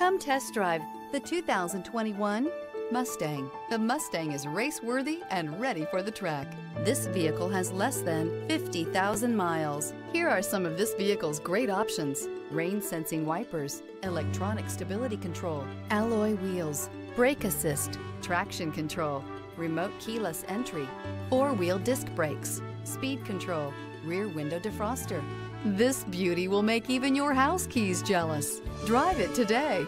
Come test drive the 2021 Mustang. The Mustang is race-worthy and ready for the track. This vehicle has less than 50,000 miles. Here are some of this vehicle's great options. Rain sensing wipers, electronic stability control, alloy wheels, brake assist, traction control, remote keyless entry, four-wheel disc brakes, speed control, rear window defroster. This beauty will make even your house keys jealous. Drive it today.